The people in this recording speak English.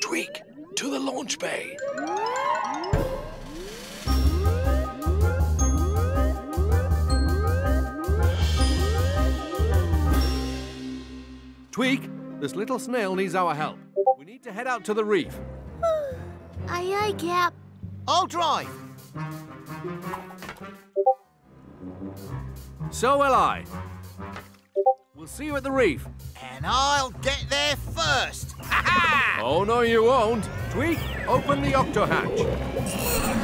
Tweak, to the launch bay. Tweak, this little snail needs our help. We need to head out to the reef. Aye, aye, Cap. I'll drive. So will I. We'll see you at the reef. And I'll get Oh, no, you won't. Tweak, open the octo hatch.